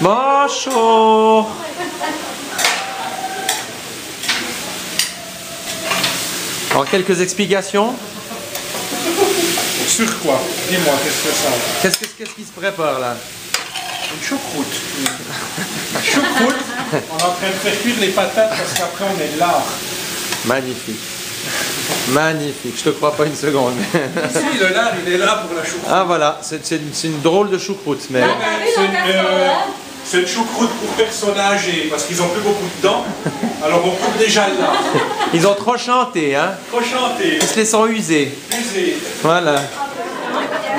Bonjour Alors, quelques explications Sur quoi? Dis-moi, qu'est-ce que ça Qu'est-ce que- qu'est-ce qui se prépare là? Une choucroute. Une choucroute, on est en train de faire cuire les patates parce qu'après on est lard. Magnifique. Magnifique, je te crois pas une seconde. Ici, le lard, il est là pour la choucroute. ah voilà, c'est une, drôle de choucroute, mais... Mais C'est une, c'est une choucroute pour personnes âgées parce qu'ils ont plus beaucoup de dents. Alors on coupe déjà lard. Ils ont trop chanté, hein Trop chanté, Ils se les sont usés. usé. Voilà.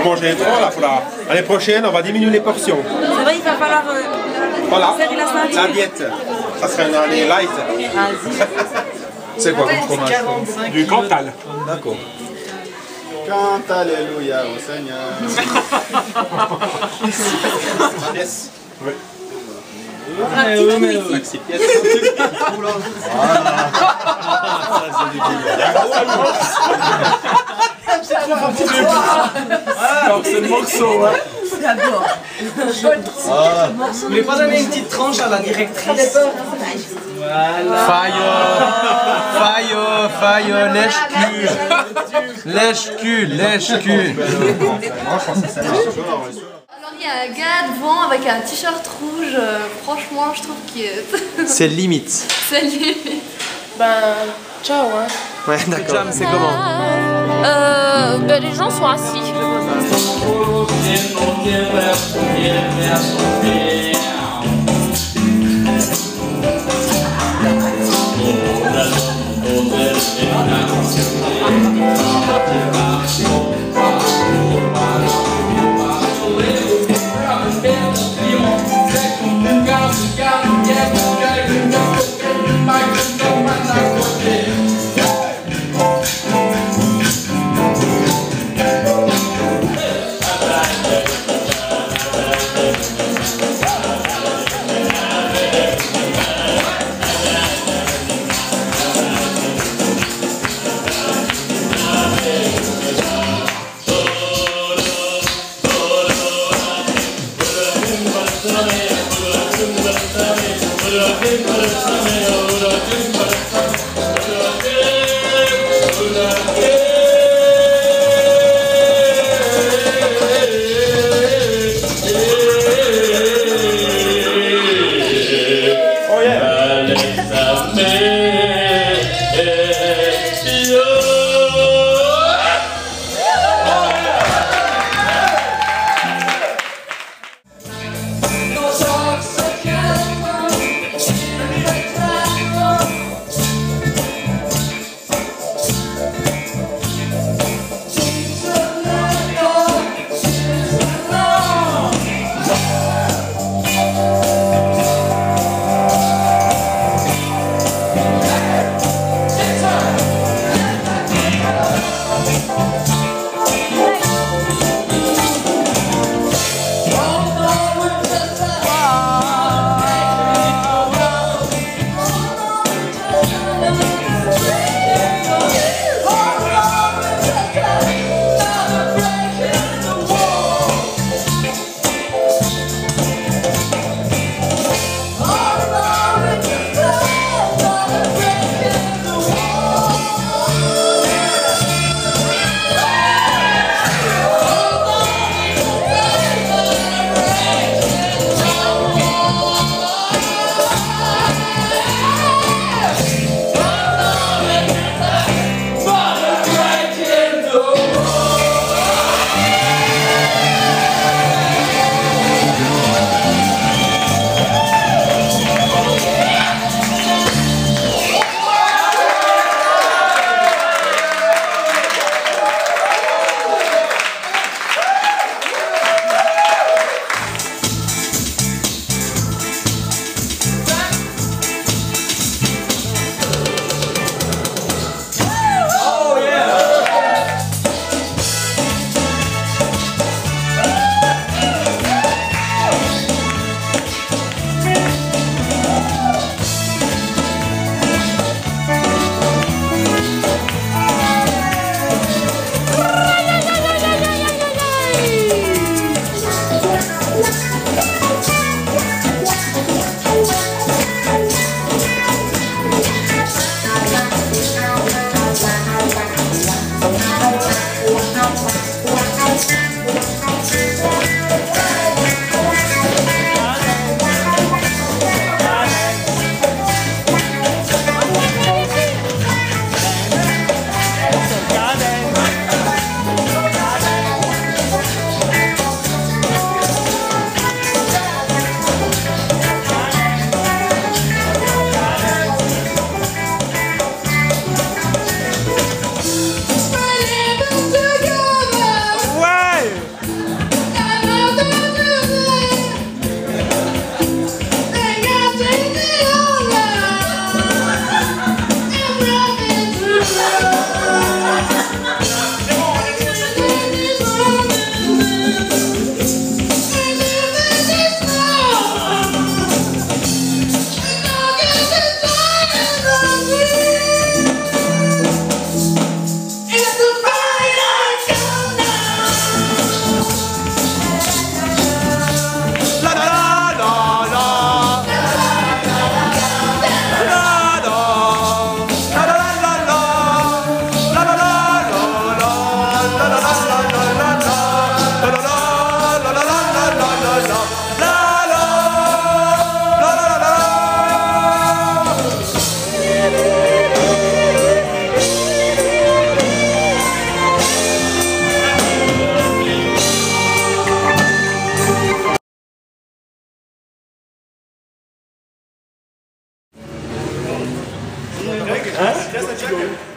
manger trop là pour la- L'année prochaine, on va diminuer les portions. C'est vrai, il va falloir euh, Voilà. la diète. Ça serait une année light. C'est quoi comme fromage Du Cantal. D'accord. Cante Alléluia au Seigneur. Yes. Maxi pièce. c'est le morceau, hein. Vous voulez pas donner une petite tranche à la directrice. Faille, faille, faille, lèche-cul. Lèche-cul, lèche-cul. Alors il y a un gars devant avec un t-shirt rouge, euh, franchement, je trouve qu'il est. C'est limite. C'est limite. Ben, ciao, hein. Ouais, d'accord. C'est comment euh, ben, Les gens sont assis. Hare Hare Hare Euh, c'est-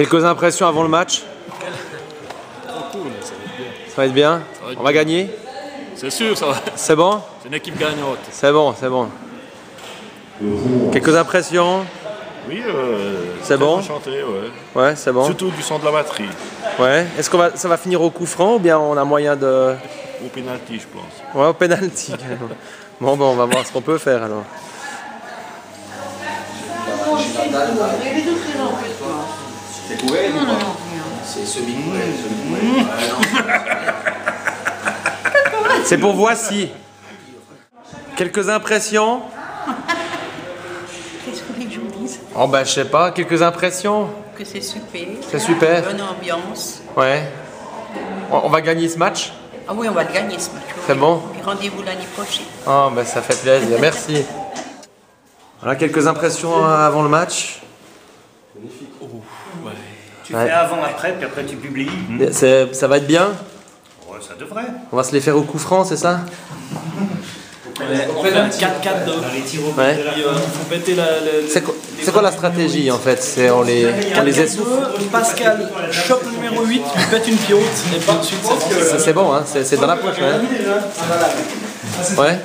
Quelques impressions avant le match Ça va être bien. On va gagner C'est sûr, ça va. C'est bon C'est une équipe gagnante. C'est bon, c'est bon. Quelques impressions Oui, euh, C'est bon enchanté, ouais. Ouais, c'est bon. Surtout du son de la batterie. Ouais. Est-ce que ça va finir au coup franc ou bien on a moyen de. Au penalty, je pense. Ouais, au penalty. bon, bon, on va voir ce qu'on peut faire alors. C'est ou pas C'est semi-couvert. semi-couvert. C'est pour voici. Quelques impressions Qu'est-ce que vous voulez que je vous dise? Oh ben je sais pas, quelques impressions Que c'est super. C'est super. Bonne ambiance. Ouais. On on va gagner ce match? Ah oui, on va le gagner ce match. C'est bon? Rendez-vous l'année prochaine. Oh ben ça fait plaisir, merci. Voilà quelques impressions avant le match. Tu Ouais. fais avant, après, puis après tu publies. C'est- Ça va être bien Ouais, ça devrait. On va se les faire au coup franc, c'est ça On fait un 4-4 2. Dans les tirs au Ouais. faut péter la. C'est quoi, la stratégie en fait C'est on les, on les 4-4-2, Pascal chope le numéro 8, lui pète une piote, et puis ensuite c'est bon. c'est c'est bon, hein c'est c'est dans la poche. hein ouais,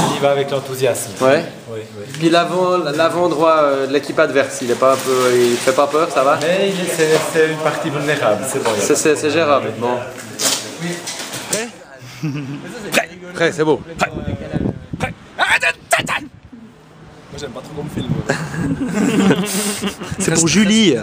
On y va avec l'enthousiasme. ouais. Oui, oui. Puis l'avant, l'avant droit euh, de l'équipe adverse, il est pas un peu, il fait pas peur, ça va Mais il est- c'est c'est une partie vulnérable, c'est bon. il C'est- C'est c'est gérable. Bon. Prêt Prêt, c'est beau. Moi j'aime pas trop qu'on me filme. C'est pour Julie.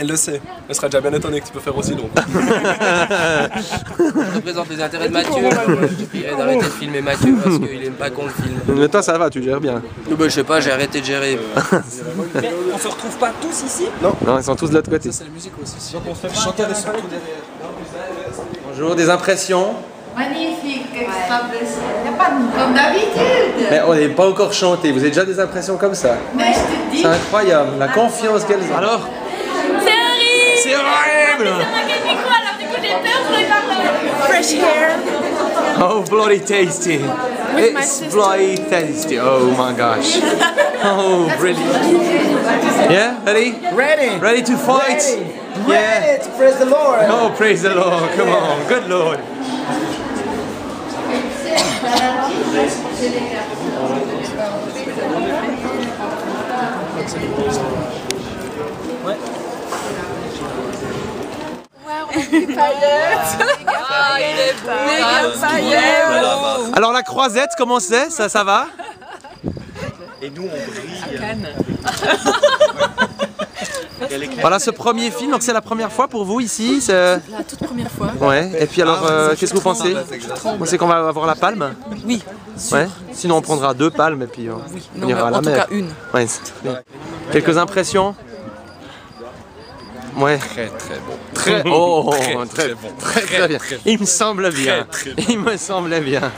Elle le sait. Elle sera déjà bien étonnée que tu peux faire aussi long. Je représente les intérêts de Mathieu. Je dirais d'arrêter de filmer Mathieu parce qu'il aime pas qu'on le filme. Mais toi, ça va, tu gères bien. Bah, je sais pas, j'ai arrêté de gérer. Mais on se retrouve pas tous ici? Non, ils sont tous de l'autre côté. C'est la musique aussi. Donc on fait chanter des sons derrière. Bonjour, des impressions? Magnifique, extra blessé. Y a pas de... Comme d'habitude. Mais on n'est pas encore chanté, vous avez déjà des impressions comme ça? Mais je te dis. C'est incroyable, la confiance qu'elles ont. Alors Fresh hair. Oh, bloody tasty. With It's bloody tasty. Oh my gosh. Oh, brilliant. Yeah, ready? Ready! Ready to fight? Yeah. Ready praise the Lord! Oh, praise the Lord. Come on. Good Lord. Alors la croisette, comment c'est? Ça, ça va? Et nous, on brille. Voilà ce premier film, donc c'est la première fois pour vous ici c'est- La toute première fois. Ouais, et puis alors, euh, qu'est-ce que vous pensez? Moi, C'est qu'on va avoir la palme? Oui. Ouais. Sinon, on prendra deux palmes et puis euh, on Non, ira à la en tout mer. cas, une. Ouais. Quelques impressions? Ouais. Très très bon. Très, oh, Très, très, très bon. très, très, bien. Il me semble bien. Très, très Il me semble bien.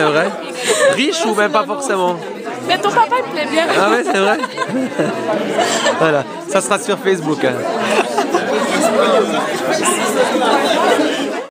C'est vrai Riche ou même pas forcément Mais ton papa, il me plaît bien. Ah ouais, c'est vrai Voilà, ça sera sur Facebook. hein.